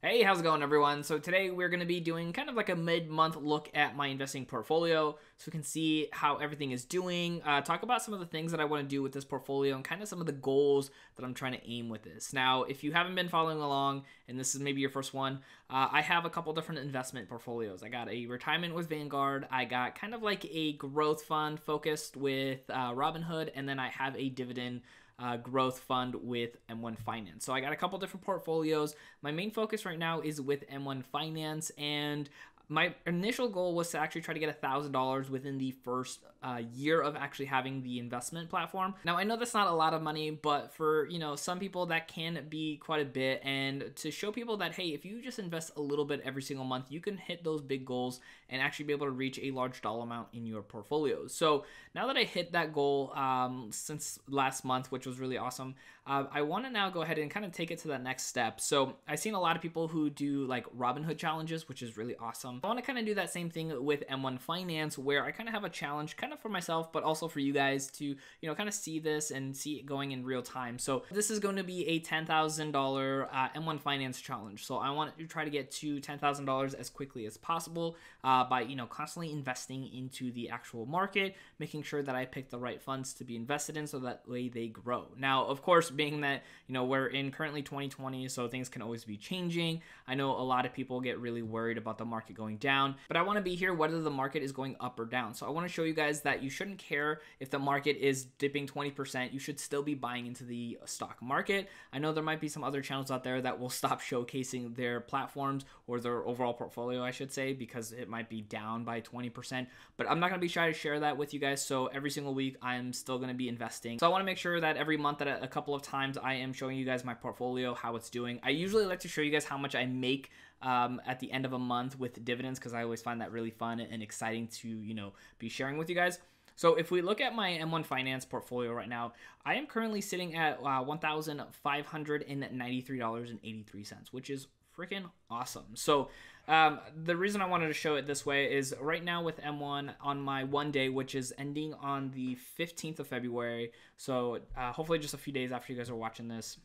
Hey, how's it going, everyone? So, today we're going to be doing kind of like a mid month look at my investing portfolio so we can see how everything is doing, uh, talk about some of the things that I want to do with this portfolio, and kind of some of the goals that I'm trying to aim with this. Now, if you haven't been following along and this is maybe your first one, uh, I have a couple different investment portfolios. I got a retirement with Vanguard, I got kind of like a growth fund focused with uh, Robinhood, and then I have a dividend uh, growth fund with M1 Finance. So I got a couple different portfolios. My main focus right now is with M1 Finance, and my initial goal was to actually try to get thousand dollars within the first uh, year of actually having the investment platform. Now I know that's not a lot of money, but for you know some people that can be quite a bit. And to show people that hey, if you just invest a little bit every single month, you can hit those big goals and actually be able to reach a large dollar amount in your portfolios. So now that I hit that goal um, since last month, which was really awesome, uh, I want to now go ahead and kind of take it to that next step. So I've seen a lot of people who do like Robinhood challenges, which is really awesome. I want to kind of do that same thing with M1 Finance, where I kind of have a challenge, kind of for myself, but also for you guys to, you know, kind of see this and see it going in real time. So this is going to be a $10,000 uh, M1 Finance challenge. So I want to try to get to $10,000 as quickly as possible uh, by, you know, constantly investing into the actual market, making sure that I pick the right funds to be invested in so that way they grow. Now, of course, being that, you know, we're in currently 2020, so things can always be changing. I know a lot of people get really worried about the market going down, but I want to be here whether the market is going up or down. So I want to show you guys that you shouldn't care if the market is dipping 20%. You should still be buying into the stock market. I know there might be some other channels out there that will stop showcasing their platforms or their overall portfolio, I should say, because it might be down by 20%. But I'm not going to be shy to share that with you guys. So every single week, I'm still going to be investing. So I want to make sure that every month that a couple of times I am showing you guys my portfolio, how it's doing. I usually like to show you guys how much I make um, at the end of a month with dividends because I always find that really fun and exciting to you know be sharing with you guys. So if we look at my M1 Finance portfolio right now, I am currently sitting at uh, $1,593.83, which is freaking awesome. So um, the reason I wanted to show it this way is right now with M1 on my one day, which is ending on the 15th of February. So uh, hopefully just a few days after you guys are watching this.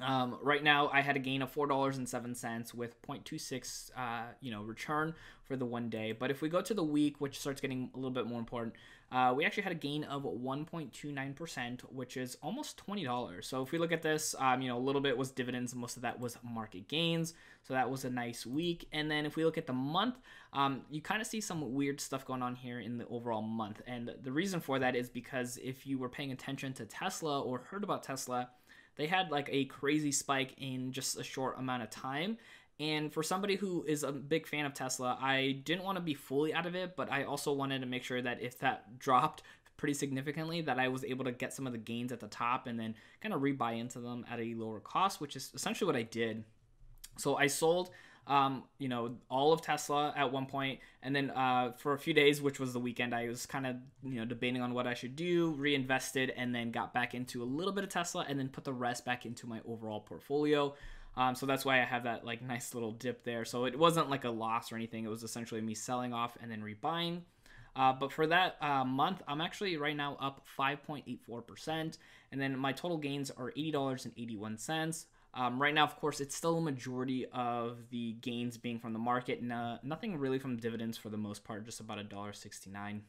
Um, right now, I had a gain of four dollars and seven cents with 0.26, uh, you know, return for the one day. But if we go to the week, which starts getting a little bit more important, uh, we actually had a gain of 1.29%, which is almost $20. So if we look at this, um, you know, a little bit was dividends, most of that was market gains. So that was a nice week. And then if we look at the month, um, you kind of see some weird stuff going on here in the overall month. And the reason for that is because if you were paying attention to Tesla or heard about Tesla, they had like a crazy spike in just a short amount of time. And for somebody who is a big fan of Tesla, I didn't want to be fully out of it, but I also wanted to make sure that if that dropped pretty significantly, that I was able to get some of the gains at the top and then kind of rebuy into them at a lower cost, which is essentially what I did. So I sold um, you know, all of Tesla at one point, and then uh, for a few days, which was the weekend, I was kind of you know debating on what I should do, reinvested, and then got back into a little bit of Tesla, and then put the rest back into my overall portfolio. Um, so that's why I have that like nice little dip there. So it wasn't like a loss or anything. It was essentially me selling off and then rebuying. Uh, but for that uh, month, I'm actually right now up 5.84%. And then my total gains are $80.81. Um, right now, of course, it's still a majority of the gains being from the market. No, nothing really from dividends for the most part, just about a dollar sixty-nine.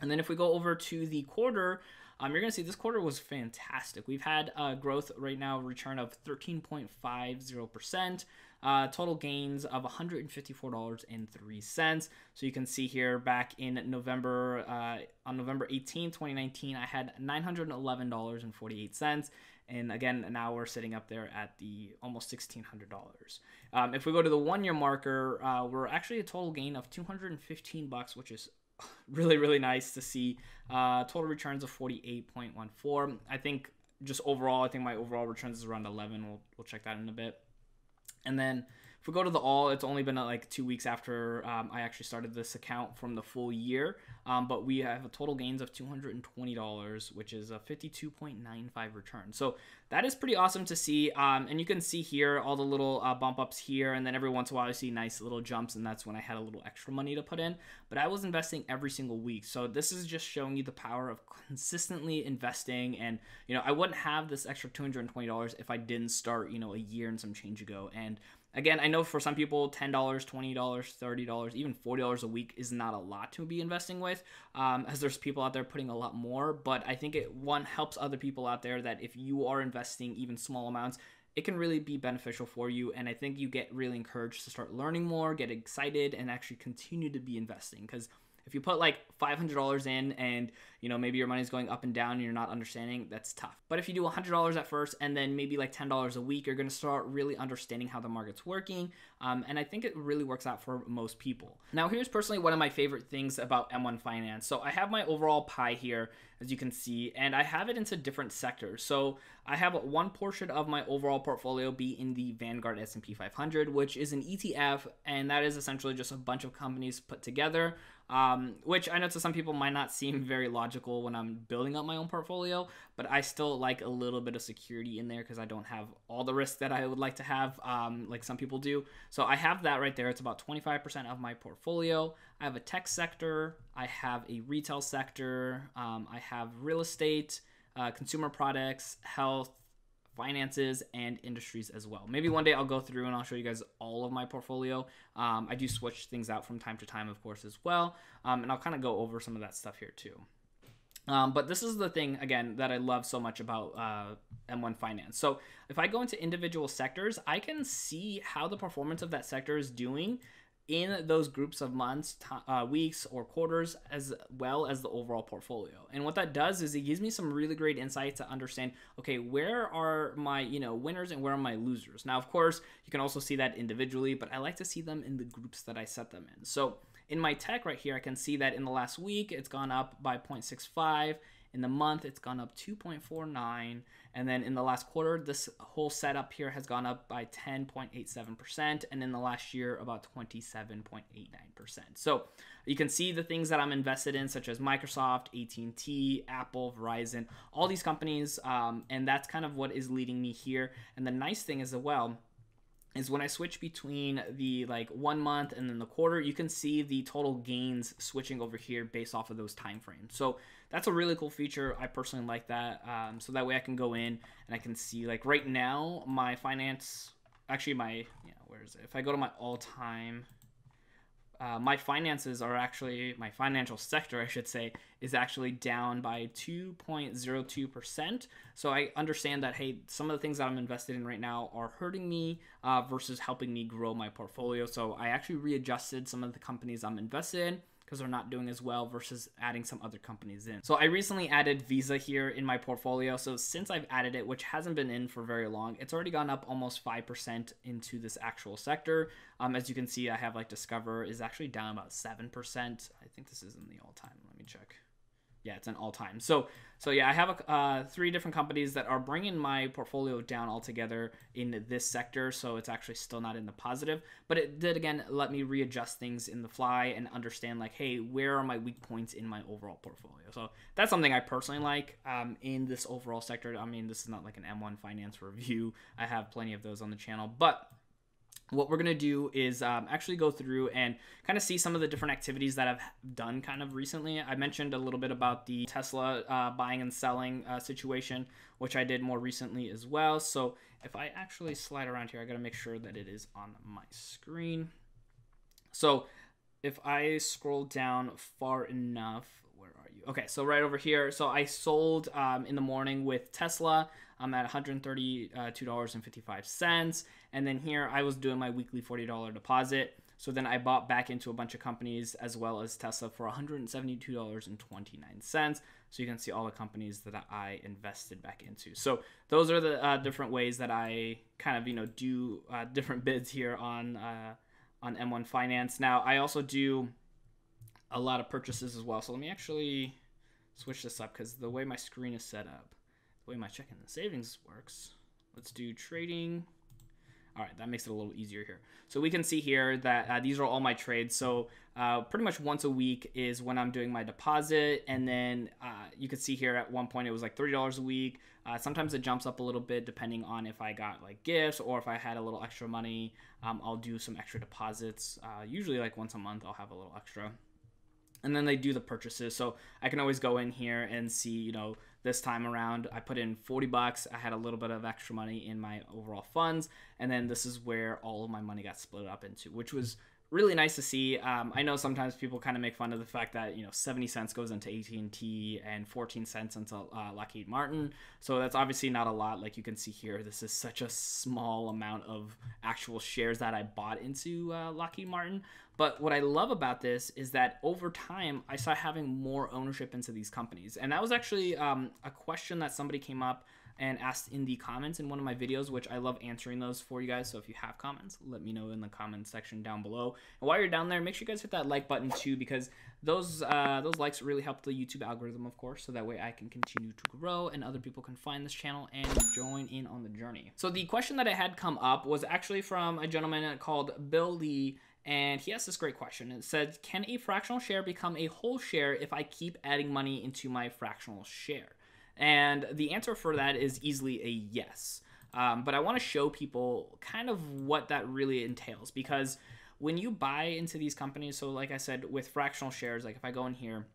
And then if we go over to the quarter, um, you're going to see this quarter was fantastic. We've had a growth right now, return of 13.50%, uh, total gains of $154.03. So you can see here back in November, uh, on November 18, 2019, I had $911.48. And again, now we're sitting up there at the almost $1,600. Um, if we go to the one year marker, uh, we're actually a total gain of 215 bucks, which is really, really nice to see. Uh, total returns of 48.14. I think just overall, I think my overall returns is around 11. We'll, we'll check that in a bit. And then if we go to the all, it's only been uh, like two weeks after um, I actually started this account from the full year. Um, but we have a total gains of $220, which is a 52.95 return. So that is pretty awesome to see. Um, and you can see here all the little uh, bump ups here. And then every once in a while, I see nice little jumps. And that's when I had a little extra money to put in. But I was investing every single week. So this is just showing you the power of consistently investing. And, you know, I wouldn't have this extra $220 if I didn't start, you know, a year and some change ago. And Again, I know for some people, $10, $20, $30, even $40 a week is not a lot to be investing with, um, as there's people out there putting a lot more. But I think it, one, helps other people out there that if you are investing even small amounts, it can really be beneficial for you. And I think you get really encouraged to start learning more, get excited, and actually continue to be investing because if you put like $500 in and you know maybe your money's going up and down and you're not understanding, that's tough. But if you do $100 at first and then maybe like $10 a week, you're going to start really understanding how the market's working. Um, and I think it really works out for most people. Now, here's personally one of my favorite things about M1 Finance. So I have my overall pie here, as you can see, and I have it into different sectors. So I have one portion of my overall portfolio be in the Vanguard S&P 500, which is an ETF, and that is essentially just a bunch of companies put together um, which I know to some people might not seem very logical when I'm building up my own portfolio, but I still like a little bit of security in there because I don't have all the risk that I would like to have, um, like some people do. So I have that right there. It's about 25% of my portfolio. I have a tech sector, I have a retail sector, um, I have real estate, uh, consumer products, health, finances and industries as well. Maybe one day I'll go through and I'll show you guys all of my portfolio. Um, I do switch things out from time to time, of course, as well. Um, and I'll kind of go over some of that stuff here too. Um, but this is the thing, again, that I love so much about uh, M1 Finance. So if I go into individual sectors, I can see how the performance of that sector is doing in those groups of months, uh, weeks, or quarters, as well as the overall portfolio. And what that does is it gives me some really great insight to understand, okay, where are my you know winners and where are my losers. Now, of course, you can also see that individually, but I like to see them in the groups that I set them in. So in my tech right here, I can see that in the last week it's gone up by 0.65. In the month, it's gone up 2.49. And then in the last quarter, this whole setup here has gone up by 10.87%. And in the last year, about 27.89%. So you can see the things that I'm invested in, such as Microsoft, AT&T, Apple, Verizon, all these companies. Um, and that's kind of what is leading me here. And the nice thing is as well, is when I switch between the like one month and then the quarter, you can see the total gains switching over here based off of those time frames. So that's a really cool feature. I personally like that. Um, so that way I can go in and I can see like right now my finance, actually my, yeah, where is it? If I go to my all time uh, my finances are actually my financial sector i should say is actually down by 2.02% so i understand that hey some of the things that i'm invested in right now are hurting me uh, versus helping me grow my portfolio so i actually readjusted some of the companies i'm invested in because they're not doing as well versus adding some other companies in. So I recently added Visa here in my portfolio. So since I've added it, which hasn't been in for very long, it's already gone up almost 5% into this actual sector. Um, as you can see, I have like Discover is actually down about 7%. I think this is in the all time. Let me check yeah, it's an all time. So so yeah, I have a, uh, three different companies that are bringing my portfolio down altogether in this sector. So it's actually still not in the positive, but it did again let me readjust things in the fly and understand like, hey, where are my weak points in my overall portfolio? So that's something I personally like um, in this overall sector. I mean, this is not like an M1 finance review. I have plenty of those on the channel, but what we're going to do is um, actually go through and kind of see some of the different activities that I've done kind of recently. I mentioned a little bit about the Tesla uh, buying and selling uh, situation, which I did more recently as well. So if I actually slide around here, I got to make sure that it is on my screen. So if I scroll down far enough? Okay, so right over here. So I sold um, in the morning with Tesla. I'm at $132.55. And then here I was doing my weekly $40 deposit. So then I bought back into a bunch of companies as well as Tesla for $172.29. So you can see all the companies that I invested back into. So those are the uh, different ways that I kind of, you know, do uh, different bids here on, uh, on M1 Finance. Now I also do a lot of purchases as well. So let me actually switch this up because the way my screen is set up, the way my checking and savings works. Let's do trading. All right, that makes it a little easier here. So we can see here that uh, these are all my trades. So uh, pretty much once a week is when I'm doing my deposit. And then uh, you can see here at one point it was like $30 a week. Uh, sometimes it jumps up a little bit depending on if I got like gifts or if I had a little extra money. Um, I'll do some extra deposits. Uh, usually like once a month I'll have a little extra. And then they do the purchases. So I can always go in here and see, you know, this time around I put in 40 bucks. I had a little bit of extra money in my overall funds, and then this is where all of my money got split up into, which was really nice to see. Um, I know sometimes people kind of make fun of the fact that you know 70 cents goes into AT&T and 14 cents into uh, Lockheed Martin, so that's obviously not a lot. Like you can see here, this is such a small amount of actual shares that I bought into uh, Lockheed Martin. But what I love about this is that over time, I saw having more ownership into these companies, and that was actually um, a question that somebody came up and asked in the comments in one of my videos, which I love answering those for you guys. So if you have comments, let me know in the comment section down below. And while you're down there, make sure you guys hit that like button too, because those uh, those likes really help the YouTube algorithm, of course, so that way I can continue to grow and other people can find this channel and join in on the journey. So the question that I had come up was actually from a gentleman called Bill Lee and he asked this great question. It said, Can a fractional share become a whole share if I keep adding money into my fractional share? And the answer for that is easily a yes. Um, but I want to show people kind of what that really entails because when you buy into these companies, so like I said, with fractional shares, like if I go in here,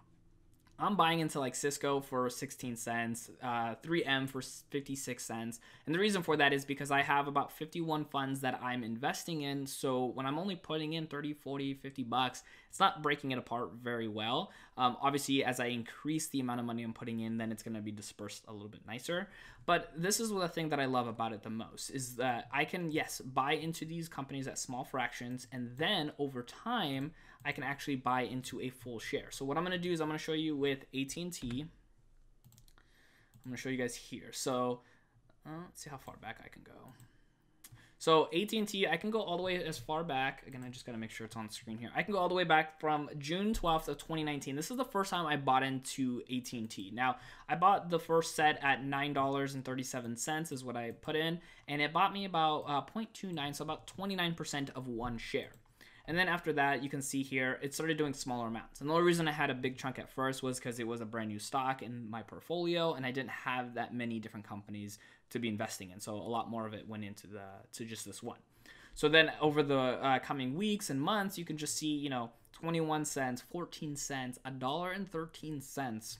I'm buying into like Cisco for 16 cents, uh, 3M for 56 cents. And the reason for that is because I have about 51 funds that I'm investing in. So when I'm only putting in 30, 40, 50 bucks, it's not breaking it apart very well. Um, obviously, as I increase the amount of money I'm putting in, then it's going to be dispersed a little bit nicer. But this is the thing that I love about it the most is that I can, yes, buy into these companies at small fractions. And then over time, I can actually buy into a full share. So what I'm going to do is I'm going to show you with AT&T. I'm going to show you guys here. So uh, let's see how far back I can go. So AT&T, I can go all the way as far back. Again, I just got to make sure it's on screen here. I can go all the way back from June 12th of 2019. This is the first time I bought into AT&T. Now, I bought the first set at $9.37 is what I put in, and it bought me about uh, 0.29, so about 29% of one share. And then after that, you can see here, it started doing smaller amounts. And the only reason I had a big chunk at first was because it was a brand new stock in my portfolio and I didn't have that many different companies to be investing in. So a lot more of it went into the to just this one. So then over the uh, coming weeks and months, you can just see, you know, 21 cents, 14 cents, a dollar and 13 cents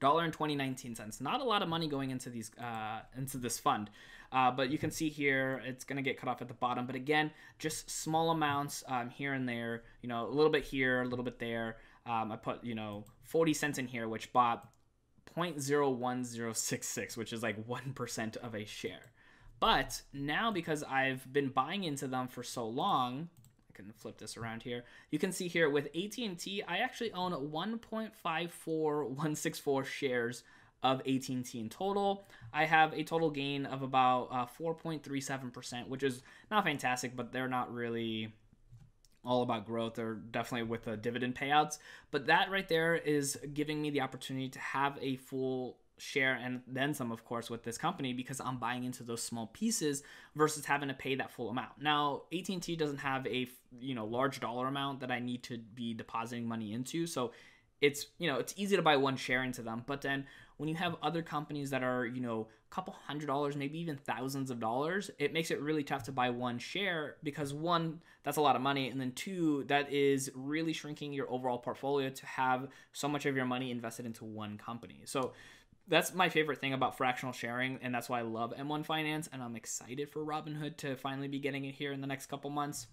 dollar and 2019 cents not a lot of money going into these uh, into this fund uh, but you can see here it's going to get cut off at the bottom but again just small amounts um, here and there you know a little bit here a little bit there um, i put you know 40 cents in here which bought 0.01066 which is like 1% of a share but now because i've been buying into them for so long I can flip this around here. You can see here with AT&T, I actually own 1.54164 shares of AT&T in total. I have a total gain of about uh, 4.37%, which is not fantastic, but they're not really all about growth. They're definitely with the dividend payouts. But that right there is giving me the opportunity to have a full share and then some of course with this company because I'm buying into those small pieces versus having to pay that full amount. Now, AT&T doesn't have a, you know, large dollar amount that I need to be depositing money into, so it's, you know, it's easy to buy one share into them, but then when you have other companies that are, you know, a couple hundred dollars, maybe even thousands of dollars, it makes it really tough to buy one share because one, that's a lot of money. And then two, that is really shrinking your overall portfolio to have so much of your money invested into one company. So that's my favorite thing about fractional sharing, and that's why I love M1 Finance, and I'm excited for Robinhood to finally be getting it here in the next couple months.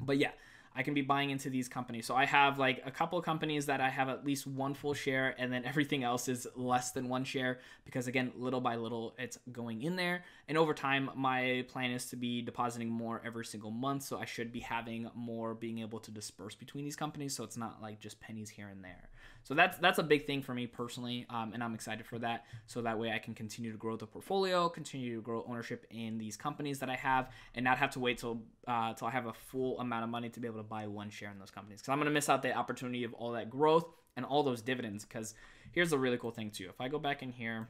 But yeah, I can be buying into these companies. So I have like a couple companies that I have at least one full share, and then everything else is less than one share because, again, little by little, it's going in there. And over time, my plan is to be depositing more every single month. So I should be having more being able to disperse between these companies. So it's not like just pennies here and there. So that's that's a big thing for me personally, um, and I'm excited for that. So that way I can continue to grow the portfolio, continue to grow ownership in these companies that I have, and not have to wait till uh, till I have a full amount of money to be able to buy one share in those companies. Because I'm gonna miss out the opportunity of all that growth and all those dividends. Because here's the really cool thing too. If I go back in here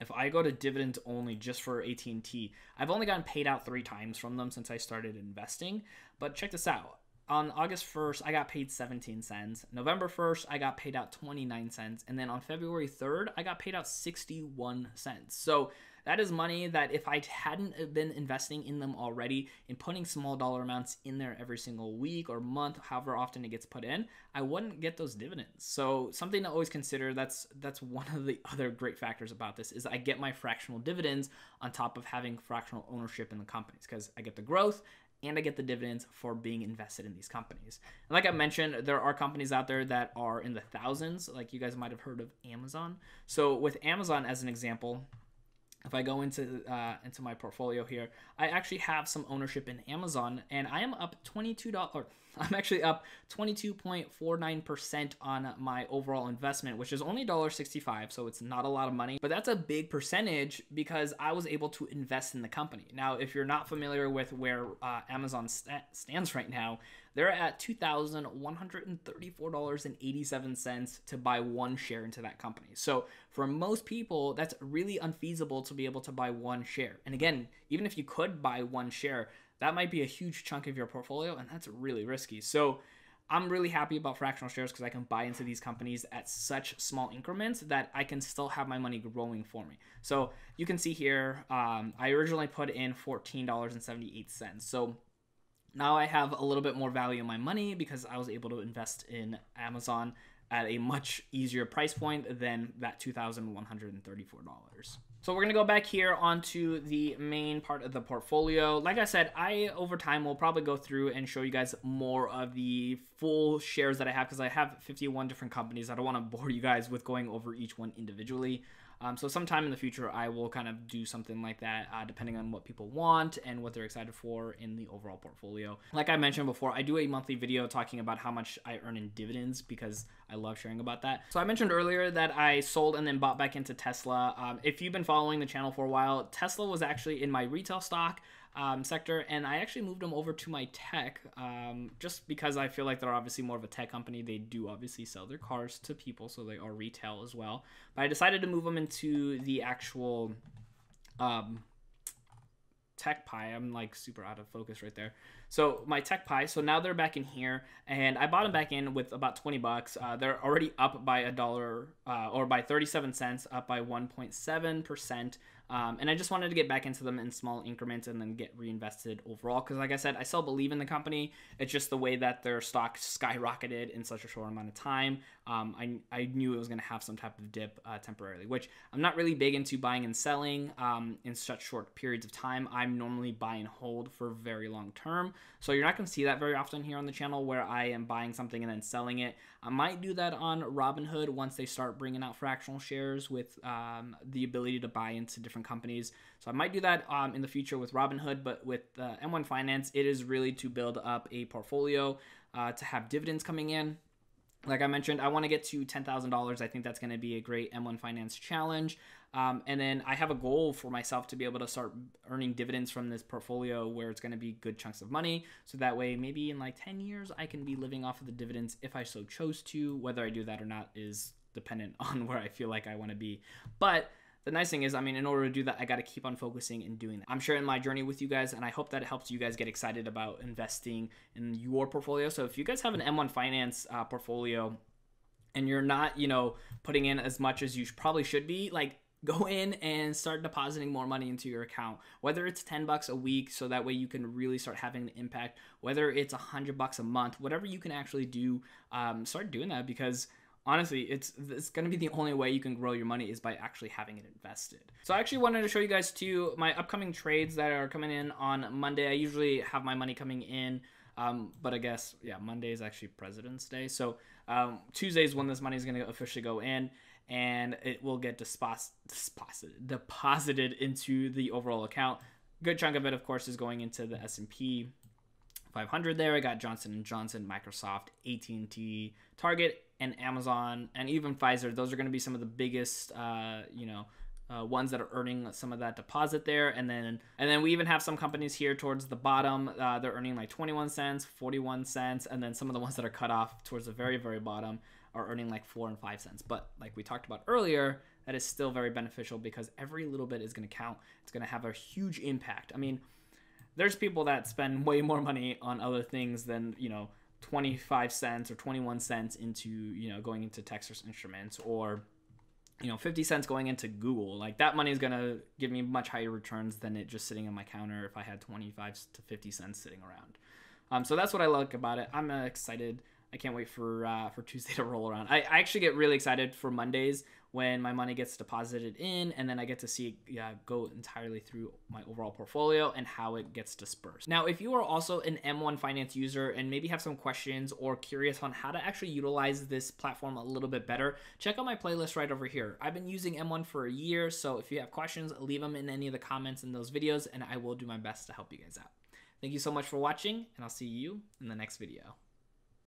if I go to dividends only just for AT&T, I've only gotten paid out 3 times from them since I started investing. But check this out on August 1st, I got paid 17 cents. November 1st, I got paid out 29 cents. And then on February 3rd, I got paid out 61 cents. So that is money that if I hadn't uh, been investing in them already and putting small dollar amounts in there every single week or month, however often it gets put in, I wouldn't get those dividends. So something to always consider. That's that's one of the other great factors about this is I get my fractional dividends on top of having fractional ownership in the companies because I get the growth and I get the dividends for being invested in these companies. And like I mentioned, there are companies out there that are in the thousands, like you guys might have heard of Amazon. So with Amazon as an example, if I go into uh, into my portfolio here, I actually have some ownership in Amazon, and I am up twenty two dollars. I'm actually up twenty two point four nine percent on my overall investment, which is only $1.65, so it's not a lot of money, but that's a big percentage because I was able to invest in the company. Now, if you're not familiar with where uh, Amazon st- stands right now, they're at $2,134.87 to buy one share into that company. So for most people, that's really unfeasible to be able to buy one share. And again, even if you could buy one share, that might be a huge chunk of your portfolio, and that's really risky. So I'm really happy about fractional shares because I can buy into these companies at such small increments that I can still have my money growing for me. So you can see here, um, I originally put in $14.78. So now I have a little bit more value in my money because I was able to invest in Amazon at a much easier price point than that $2,134. So we're to go back here onto the main part of the portfolio. Like I said, I over time will probably go through and show you guys more of the full shares that I have because I have 51 different companies. I don't want to bore you guys with going over each one individually. Um, so sometime in the future, I will kind of do something like that, uh, depending on what people want and what they're excited for in the overall portfolio. Like I mentioned before, I do a monthly video talking about how much I earn in dividends because I love sharing about that. So I mentioned earlier that I sold and then bought back into Tesla. Um, if you've been following the channel for a while, Tesla was actually in my retail stock um, sector, and I actually moved them over to my tech um, just because I feel like they're obviously more of a tech company. They do obviously sell their cars to people, so they are retail as well. But I decided to move them into the actual um, tech pie. I'm like super out of focus right there. So my tech pie. So now they're back in here, and I bought them back in with about 20 bucks. Uh, they're already up by a dollar uh, or by 37 cents, up by 1.7 percent. Um, and I just wanted to get back into them in small increments and then get reinvested overall. Because, like I said, I still believe in the company. It's just the way that their stock skyrocketed in such a short amount of time. Um, I, I knew it was going to have some type of dip uh, temporarily, which I'm not really big into buying and selling um, in such short periods of time. I'm normally buy and hold for very long term. So you're not going to see that very often here on the channel where I am buying something and then selling it. I might do that on Robinhood once they start bringing out fractional shares with um, the ability to buy into different companies. So I might do that um, in the future with Robinhood, but with uh, M1 Finance, it is really to build up a portfolio uh, to have dividends coming in. Like I mentioned, I want to get to $10,000. I think that's going to be a great M1 Finance challenge. Um, and then I have a goal for myself to be able to start earning dividends from this portfolio where it's going to be good chunks of money. So that way, maybe in like 10 years, I can be living off of the dividends if I so chose to. Whether I do that or not is dependent on where I feel like I want to be. But the nice thing is, I mean, in order to do that, I got to keep on focusing and doing that. I'm sharing my journey with you guys, and I hope that it helps you guys get excited about investing in your portfolio. So if you guys have an M1 Finance uh, portfolio, and you're not, you know, putting in as much as you probably should be, like go in and start depositing more money into your account whether it's 10 bucks a week so that way you can really start having an impact whether it's 100 bucks a month whatever you can actually do um, start doing that because honestly it's it's going to be the only way you can grow your money is by actually having it invested. So i actually wanted to show you guys too my upcoming trades that are coming in on monday. I usually have my money coming in um, but i guess yeah monday is actually president's day. So um, tuesday is when this money is going to officially go in and it will get dispos- deposited, deposited into the overall account. Good chunk of it, of course, is going into the S&P 500 there. I got Johnson & Johnson, Microsoft, AT&T, Target, and Amazon, and even Pfizer. Those are going to be some of the biggest, uh, you know, uh, ones that are earning some of that deposit there, and then and then we even have some companies here towards the bottom. Uh, they're earning like 21 cents, 41 cents, and then some of the ones that are cut off towards the very very bottom are earning like four and five cents. But like we talked about earlier, that is still very beneficial because every little bit is going to count. It's going to have a huge impact. I mean, there's people that spend way more money on other things than, you know, 25 cents or 21 cents into, you know, going into Texas Instruments or you know 50 cents going into google. Like that money is going to give me much higher returns than it just sitting on my counter if i had 25 to 50 cents sitting around. Um, so that's what i like about it. I'm uh, excited. I can't wait for uh, for tuesday to roll around. I, I actually get really excited for mondays when my money gets deposited in and then I get to see yeah, go entirely through my overall portfolio and how it gets dispersed. Now, if you are also an M1 Finance user and maybe have some questions or curious on how to actually utilize this platform a little bit better, check out my playlist right over here. I've been using M1 for a year, so if you have questions, leave them in any of the comments in those videos and I will do my best to help you guys out. Thank you so much for watching and I'll see you in the next video.